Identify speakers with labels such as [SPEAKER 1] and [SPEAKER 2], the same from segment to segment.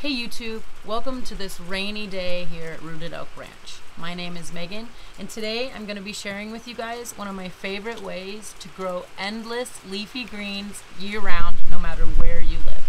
[SPEAKER 1] Hey YouTube, welcome to this rainy day here at Rooted Elk Ranch. My name is Megan, and today I'm going to be sharing with you guys one of my favorite ways to grow endless leafy greens year round no matter where you live.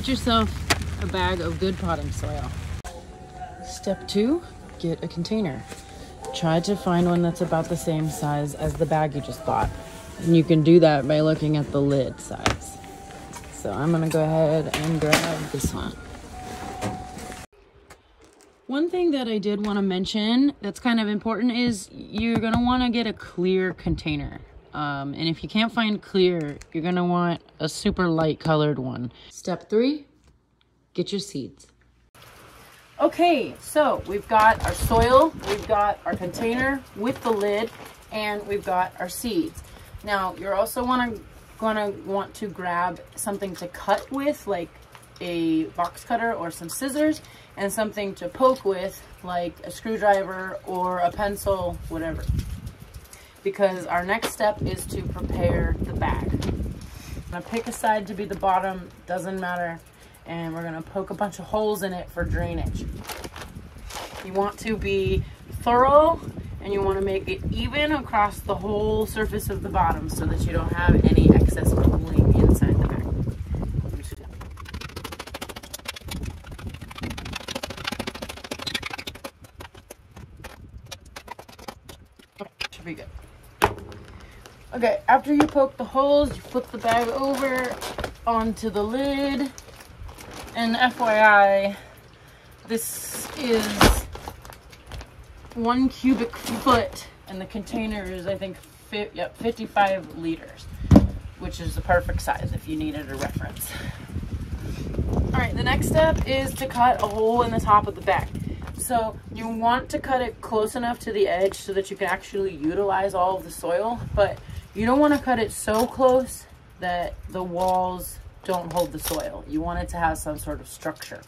[SPEAKER 1] Get yourself a bag of good potting soil. Step two, get a container. Try to find one that's about the same size as the bag you just bought. And you can do that by looking at the lid size. So I'm gonna go ahead and grab this one. One thing that I did want to mention that's kind of important is you're going to want to get a clear container. Um, and if you can't find clear, you're to want a super light colored one. Step three, get your seeds. Okay, so we've got our soil, we've got our container with the lid, and we've got our seeds. Now, you're also wanna, gonna want to grab something to cut with, like a box cutter or some scissors, and something to poke with, like a screwdriver or a pencil, whatever. Because our next step is to prepare the bag. I'm gonna pick a side to be the bottom, doesn't matter, and we're gonna poke a bunch of holes in it for drainage. You want to be thorough and you wanna make it even across the whole surface of the bottom so that you don't have any excess pooling inside the bag. Should be good. Okay, after you poke the holes, you flip the bag over onto the lid. And FYI, this is one cubic foot and the container is, I think, fi yep, 55 liters, which is the perfect size if you needed a reference. All right, the next step is to cut a hole in the top of the bag. So you want to cut it close enough to the edge so that you can actually utilize all of the soil, but you don't want to cut it so close that the walls don't hold the soil. You want it to have some sort of structure.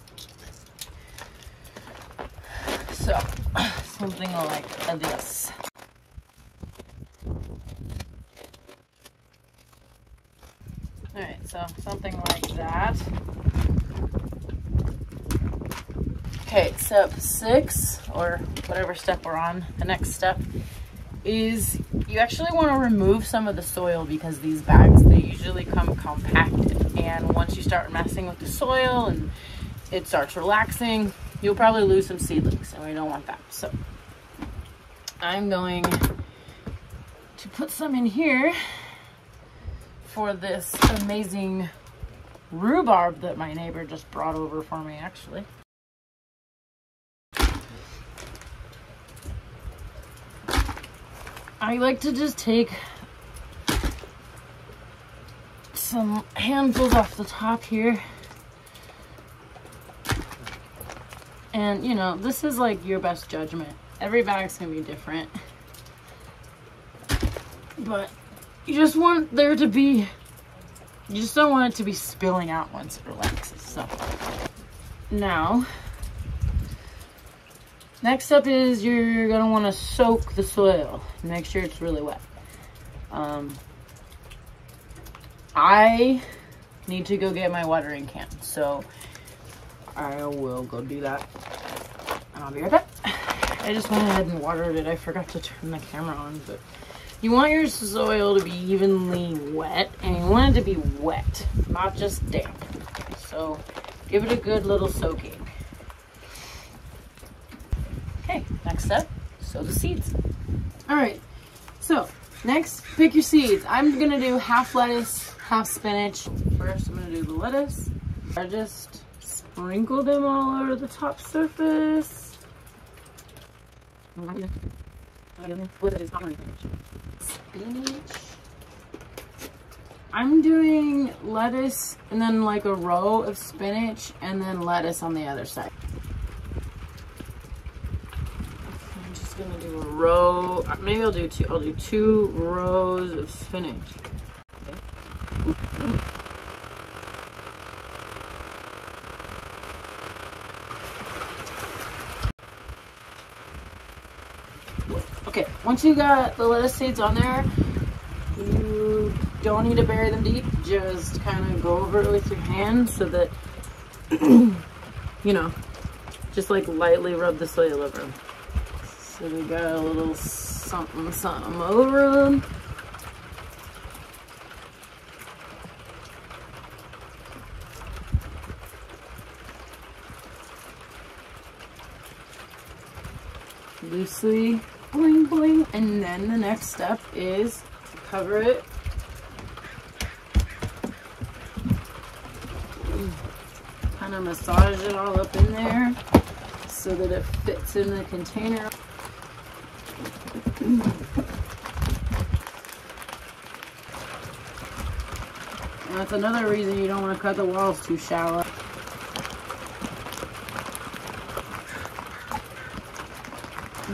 [SPEAKER 1] So something like this. All right, so something like that. Okay, step six, or whatever step we're on, the next step is you actually want to remove some of the soil because these bags, they usually come compacted. And once you start messing with the soil and it starts relaxing, you'll probably lose some seedlings and we don't want that. So I'm going to put some in here for this amazing rhubarb that my neighbor just brought over for me actually. I like to just take some handfuls off the top here. And, you know, this is like your best judgment. Every bag's gonna be different. But you just want there to be, you just don't want it to be spilling out once it relaxes. So now, Next up is you're gonna wanna soak the soil. Make sure it's really wet. Um, I need to go get my watering can, so I will go do that. And I'll be right back. I just went ahead and watered it. I forgot to turn the camera on, but you want your soil to be evenly wet, and you want it to be wet, not just damp. So give it a good little soaking. Okay, next step, sow the seeds. All right, so next, pick your seeds. I'm gonna do half lettuce, half spinach. First, I'm gonna do the lettuce. I just sprinkle them all over the top surface. Spinach. I'm doing lettuce and then like a row of spinach and then lettuce on the other side. gonna do a row. Uh, maybe I'll do two. I'll do two rows of spinach. Okay. Okay, once you got the lettuce seeds on there, you don't need to bury them deep. Just kind of go over it with your hand so that, you know, just like lightly rub the soil over them. So we got a little something something over them. Loosely bling bling and then the next step is cover it kind of massage it all up in there so that it fits in the container and that's another reason you don't want to cut the walls too shallow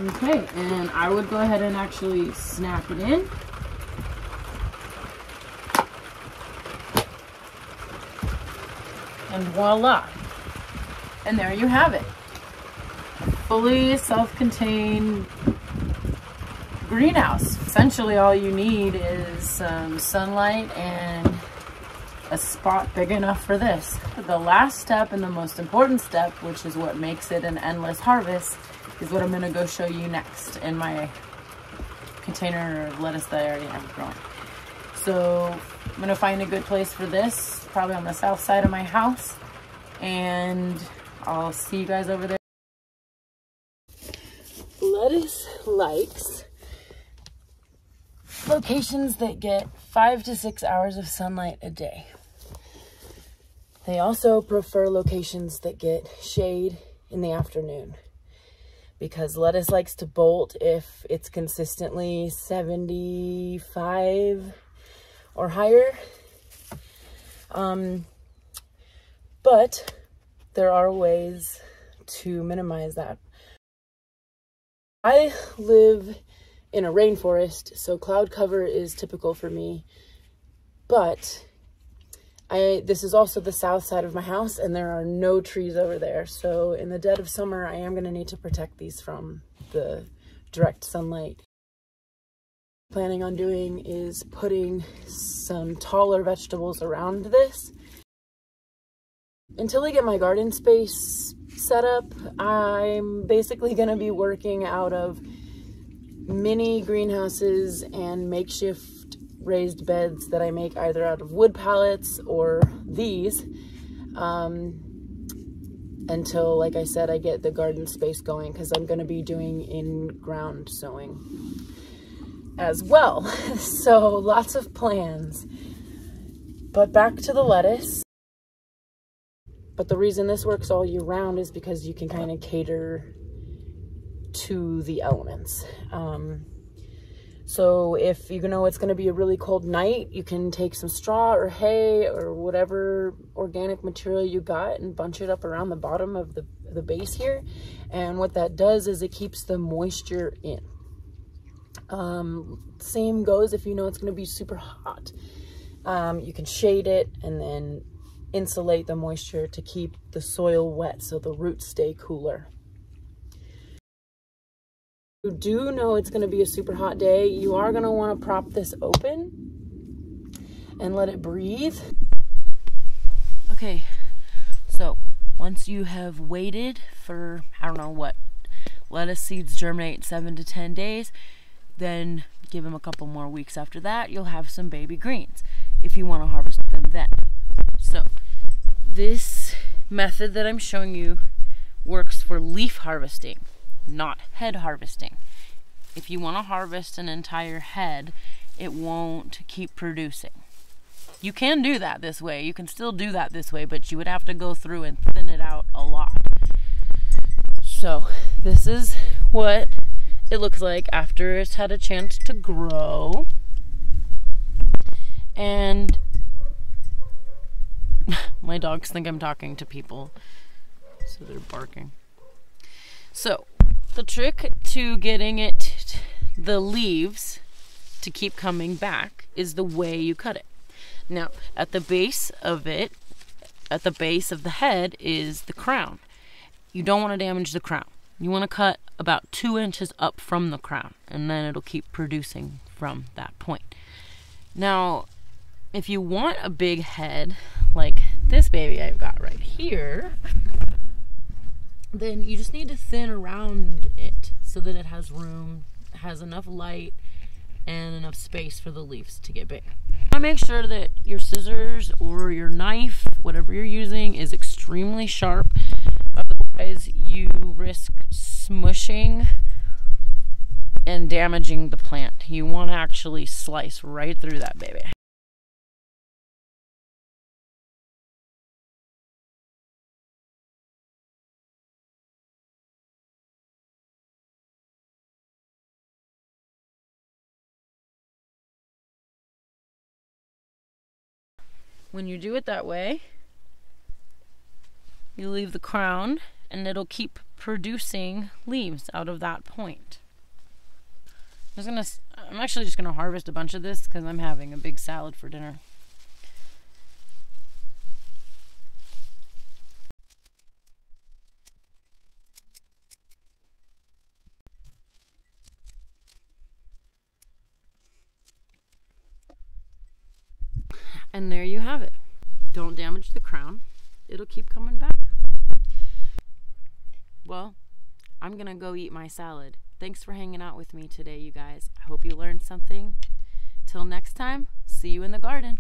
[SPEAKER 1] Okay, and I would go ahead and actually snap it in. And voila. And there you have it. A fully self-contained greenhouse. Essentially all you need is some sunlight and a spot big enough for this. The last step and the most important step, which is what makes it an endless harvest, is what I'm gonna go show you next in my container of lettuce that I already have growing. So I'm gonna find a good place for this, probably on the south side of my house, and I'll see you guys over there. Lettuce likes locations that get five to six hours of sunlight a day. They also prefer locations that get shade in the afternoon because lettuce likes to bolt if it's consistently 75 or higher. Um, but there are ways to minimize that. I live in a rainforest, so cloud cover is typical for me, but I this is also the south side of my house and there are no trees over there. So in the dead of summer, I am going to need to protect these from the direct sunlight. Planning on doing is putting some taller vegetables around this. Until I get my garden space set up, I'm basically going to be working out of mini greenhouses and makeshift raised beds that I make either out of wood pallets or these um, until, like I said, I get the garden space going because I'm going to be doing in-ground sowing as well. so lots of plans. But back to the lettuce. But the reason this works all year round is because you can kind of cater to the elements. Um, so if you know it's going to be a really cold night, you can take some straw or hay or whatever organic material you got and bunch it up around the bottom of the, the base here. And what that does is it keeps the moisture in. Um, same goes if you know it's going to be super hot. Um, you can shade it and then insulate the moisture to keep the soil wet so the roots stay cooler you do know it's going to be a super hot day, you are going to want to prop this open and let it breathe. Okay, so once you have waited for, I don't know what, lettuce seeds germinate seven to 10 days, then give them a couple more weeks after that, you'll have some baby greens if you want to harvest them then. So this method that I'm showing you works for leaf harvesting not head harvesting. If you want to harvest an entire head, it won't keep producing. You can do that this way. You can still do that this way, but you would have to go through and thin it out a lot. So this is what it looks like after it's had a chance to grow. And my dogs think I'm talking to people, so they're barking. So The trick to getting it, the leaves, to keep coming back is the way you cut it. Now, at the base of it, at the base of the head is the crown. You don't want to damage the crown. You want to cut about two inches up from the crown, and then it'll keep producing from that point. Now, if you want a big head, like this baby I've got right here, then you just need to thin around it so that it has room, has enough light, and enough space for the leaves to get big. I make sure that your scissors or your knife, whatever you're using, is extremely sharp. Otherwise, you risk smushing and damaging the plant. You want to actually slice right through that baby. When you do it that way, you leave the crown and it'll keep producing leaves out of that point. I'm, just gonna, I'm actually just to harvest a bunch of this because I'm having a big salad for dinner. And there you have it. Don't damage the crown. It'll keep coming back. Well, I'm going to go eat my salad. Thanks for hanging out with me today, you guys. I hope you learned something. Till next time, see you in the garden.